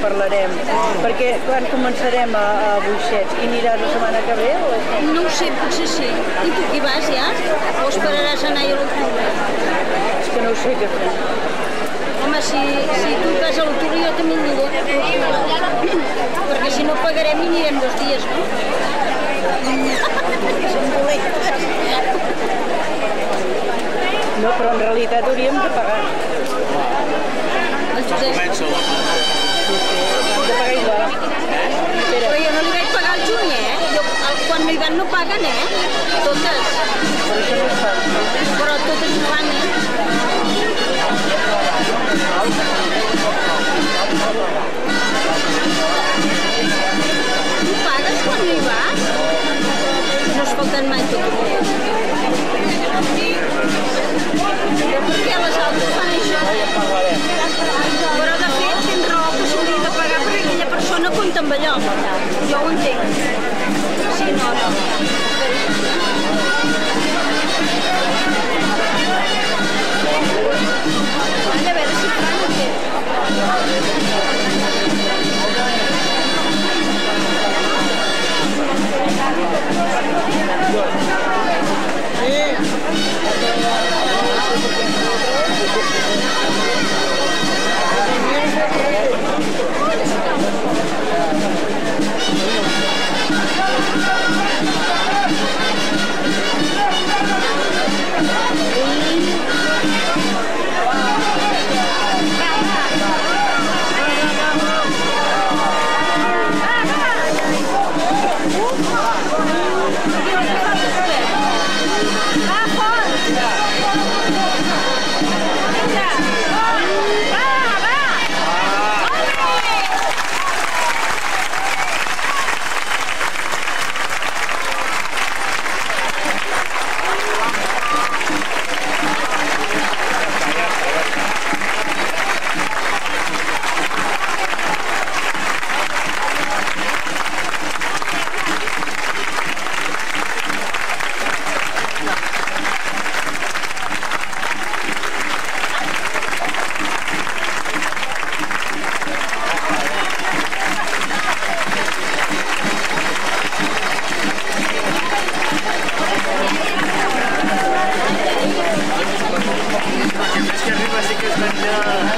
parlarem. Perquè quan començarem a, a Buixets, i aniràs la setmana que ve? O... No ho sé, potser sí. I tu qui vas ja? O esperaràs anar a l'octubre? És que no ho sé què fer. Home, si, si tu vas a l'octubre jo també aniré. Perquè si no pagarem i anirem dos dies, no? Som dolentes. No, però en realitat hauríem de pagar. El Josep... Comença la Sí, sí, hem de pagar igual. Espera, Però jo no eh? Jo, quan no hi van no paguen, eh? Totes. però totes no van, eh? Tu pagues quan no hi vas? No es falten mai dia. Però per què les altres fan això? Però balans här. Någonting. Signalen. Anne böyle şıklar mı? Opa! منه